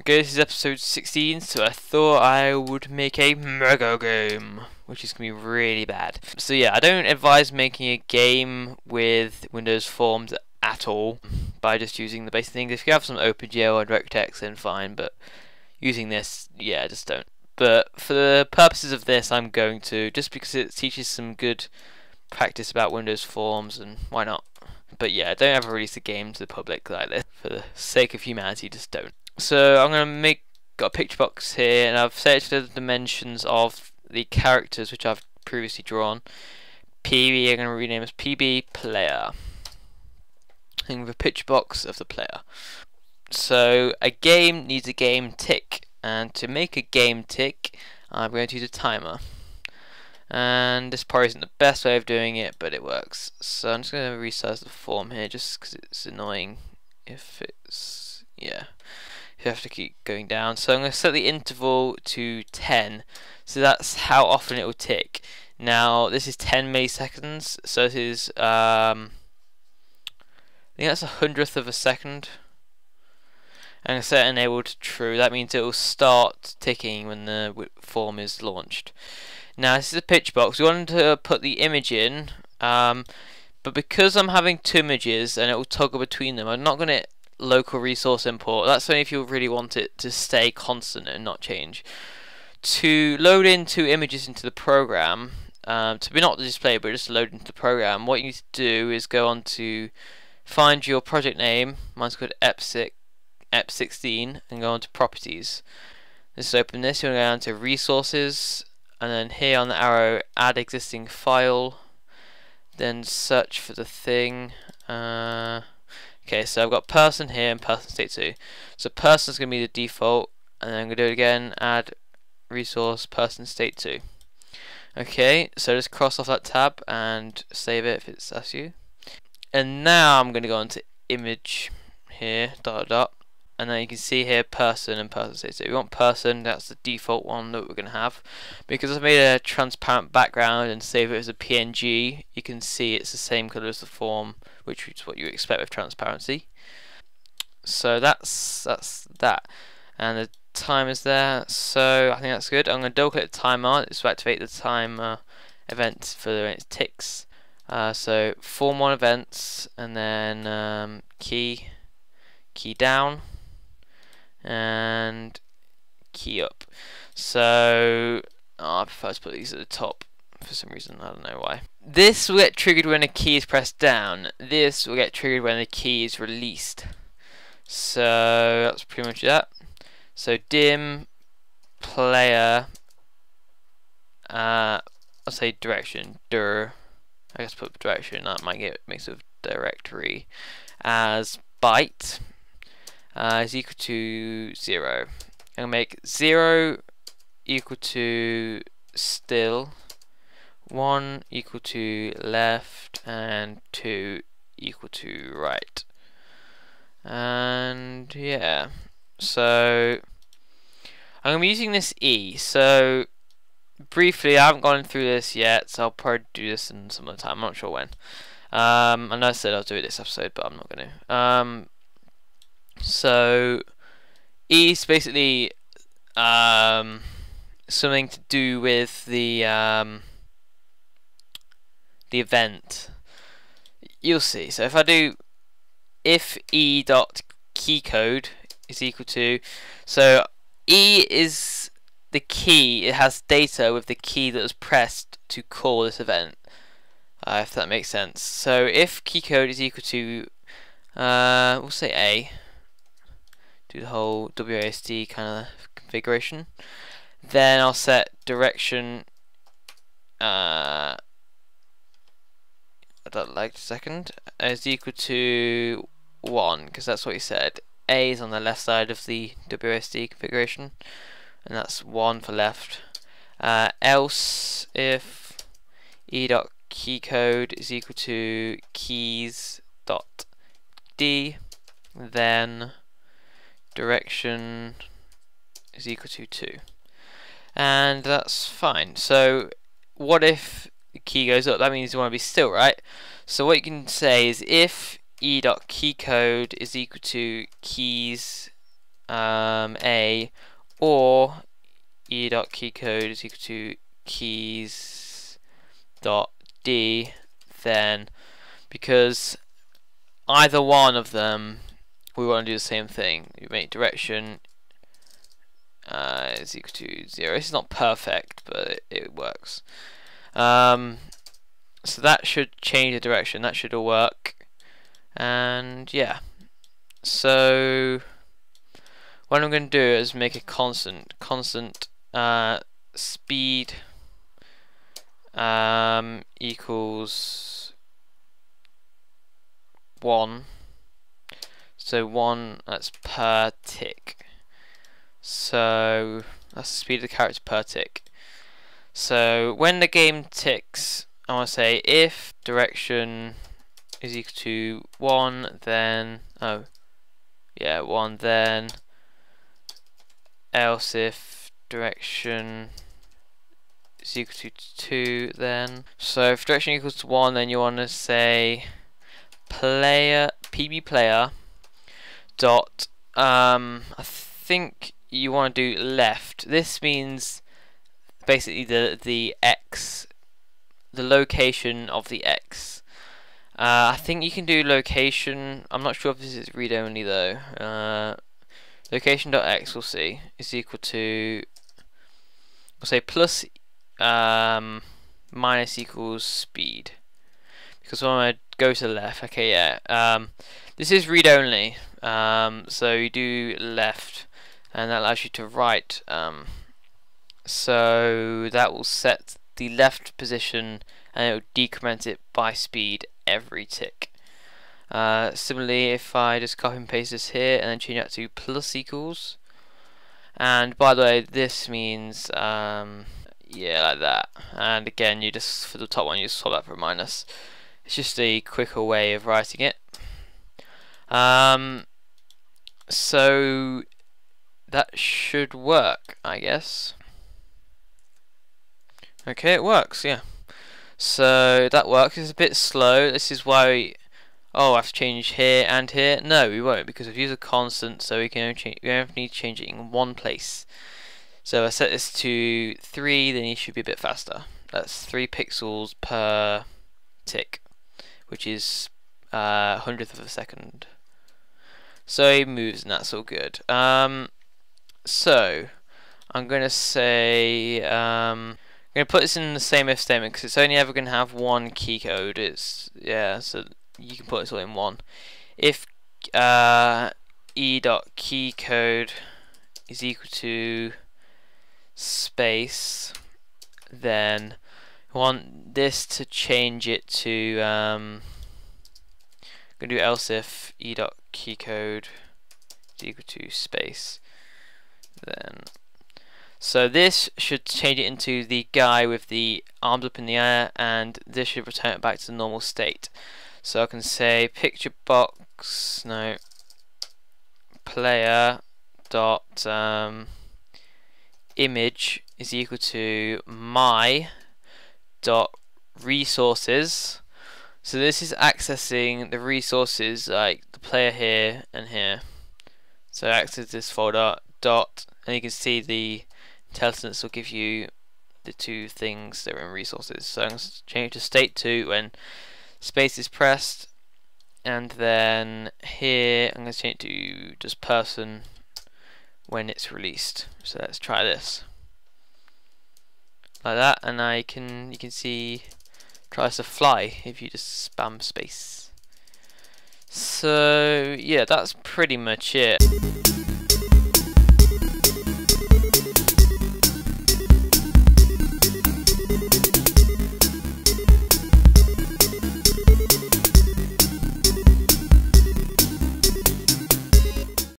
Okay, this is episode 16, so I thought I would make a mega game, which is going to be really bad. So yeah, I don't advise making a game with Windows Forms at all by just using the basic things. If you have some OpenGL or DirectX, then fine, but using this, yeah, just don't. But for the purposes of this, I'm going to, just because it teaches some good practice about Windows Forms, and why not? But yeah, don't ever release a game to the public like this. For the sake of humanity, just don't. So I'm going to make got a picture box here and I've set the dimensions of the characters which I've previously drawn. PB I'm going to rename as PB player. And a picture box of the player. So a game needs a game tick and to make a game tick I'm going to use a timer. And this probably isn't the best way of doing it but it works. So I'm just going to resize the form here just because it's annoying if it's yeah you have to keep going down. So I'm going to set the interval to 10. So that's how often it will tick. Now this is 10 milliseconds. So this is um, I think that's a hundredth of a second. I'm going to set enabled to true. That means it will start ticking when the form is launched. Now this is a picture box. We want to put the image in. Um, but because I'm having two images and it will toggle between them, I'm not going to local resource import. That's only if you really want it to stay constant and not change. To load in two images into the program, um, to be not the display but just load into the program, what you need to do is go on to find your project name, mine's called EP6, EP16, and go on to properties. Let's open this, you're going to go down to resources, and then here on the arrow, add existing file, then search for the thing. Uh, Okay, so I've got person here and person state 2. So person is going to be the default, and then I'm going to do it again, add resource person state 2. Okay, so just cross off that tab and save it if it's that's you. And now I'm going to go into image here, dot dot, and then you can see here person and person state. So if you want person, that's the default one that we're going to have. Because I've made a transparent background and save it as a PNG, you can see it's the same color as the form which is what you expect with transparency. So that's that's that, and the time is there. So I think that's good. I'm going to double click the timer. Will activate the timer event for it ticks. Uh, so form one events, and then um, key key down, and key up. So oh, I prefer to put these at the top for some reason. I don't know why. This will get triggered when a key is pressed down. This will get triggered when the key is released. So that's pretty much that. So dim player uh I'll say direction dir I guess put direction that might get mixed with directory as byte uh, is equal to zero. I'm gonna make zero equal to still 1 equal to left and 2 equal to right. And yeah, so I'm going to be using this E. So briefly, I haven't gone through this yet, so I'll probably do this in some other time. I'm not sure when. Um, I know I said I'll do it this episode, but I'm not going to. Um, so E is basically um, something to do with the um, the event, you'll see. So if I do if e dot key code is equal to so e is the key. It has data with the key that was pressed to call this event uh, if that makes sense. So if key code is equal to uh, we'll say a do the whole WASD kind of configuration. Then I'll set direction uh, that like second is equal to 1 because that's what he said. A is on the left side of the WSD configuration and that's 1 for left. Uh, else if e dot key code is equal to keys dot d then direction is equal to 2 and that's fine. So what if the key goes up, that means you want to be still, right? So what you can say is if e.keycode is equal to keys um, a or e dot key code is equal to keys dot d then because either one of them we want to do the same thing. You make direction uh, is equal to zero. This is not perfect but it, it works. Um, so that should change the direction. That should all work. And yeah. So what I'm going to do is make a constant constant uh, speed um, equals 1 so 1 that's per tick. So that's the speed of the character per tick. So when the game ticks I want to say if direction is equal to 1 then oh yeah 1 then. Else if direction is equal to 2 then. So if direction equals to 1 then you want to say player pb player dot um, I think you want to do left. This means basically the the x the location of the x. Uh, I think you can do location I'm not sure if this is read only though. Uh, location.x we'll see is equal to we'll say plus um, minus equals speed. Because when I go to the left okay yeah um, this is read only um, so you do left and that allows you to write um, so that will set the left position and it will decrement it by speed every tick uh, similarly, if I just copy and paste this here and then change that to plus equals, and by the way, this means um, yeah, like that. And again, you just for the top one, you just swap that for a minus. It's just a quicker way of writing it. Um, so that should work, I guess. Okay, it works, yeah. So that works. It's a bit slow. This is why oh, I have to change here and here. No, we won't because we've used a constant, so we can only, change, we only need to change it in one place. So I set this to 3, then you should be a bit faster. That's 3 pixels per tick, which is uh, hundredth of a second. So he moves and that's all good. Um, so I'm going to say um, I'm going to put this in the same if statement because it's only ever going to have one key code. It's yeah, so you can put this all in one. If uh, e dot key code is equal to space, then want this to change it to um, I'm gonna do else if e dot key code is equal to space then. So this should change it into the guy with the arms up in the air and this should return it back to the normal state. So I can say picture box no player dot um, image is equal to my dot resources so this is accessing the resources like the player here and here. So access this folder dot and you can see the IntelliSense will give you the two things that are in resources. So I'm going to change to state 2 when space is pressed and then here I'm going to change it to just person when it's released. So let's try this. Like that and I can you can see tries to fly if you just spam space. So yeah that's pretty much it